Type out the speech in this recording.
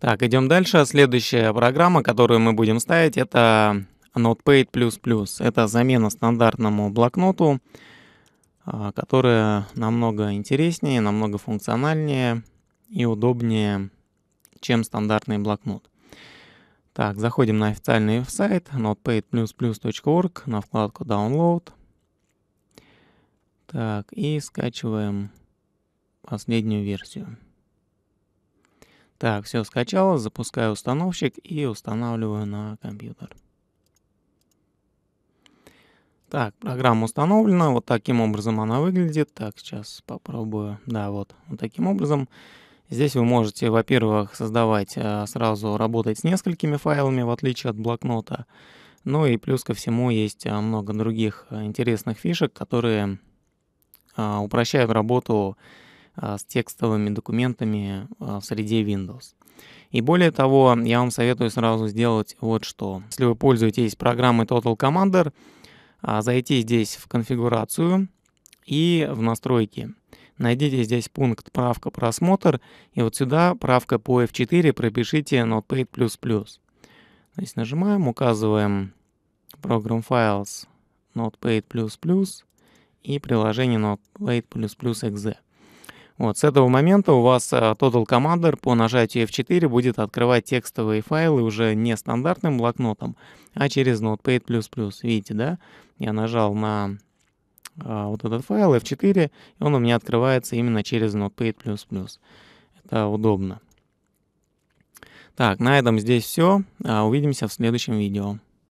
Так, идем дальше. Следующая программа, которую мы будем ставить, это Notepad++. Это замена стандартному блокноту, а, которая намного интереснее, намного функциональнее и удобнее, чем стандартный блокнот. Так, заходим на официальный сайт notepad++.org на вкладку Download. Так, и скачиваем последнюю версию. Так, все скачало, запускаю установщик и устанавливаю на компьютер. Так, программа установлена, вот таким образом она выглядит. Так, сейчас попробую. Да, вот, вот таким образом. Здесь вы можете, во-первых, создавать, а, сразу работать с несколькими файлами, в отличие от блокнота. Ну и плюс ко всему есть а, много других а, интересных фишек, которые упрощают работу с текстовыми документами а, в среде Windows. И более того, я вам советую сразу сделать вот что. Если вы пользуетесь программой Total Commander, а, зайти здесь в конфигурацию и в настройки. Найдите здесь пункт «Правка просмотр» и вот сюда правка по F4 пропишите Notepad++. Здесь нажимаем, указываем Program Files Notepad++ и приложение Notepad++exe. Вот, с этого момента у вас э, Total Commander по нажатию F4 будет открывать текстовые файлы уже не стандартным блокнотом, а через Notepad++. Видите, да? Я нажал на а, вот этот файл F4, и он у меня открывается именно через Notepad++. Это удобно. Так, на этом здесь все. А, увидимся в следующем видео.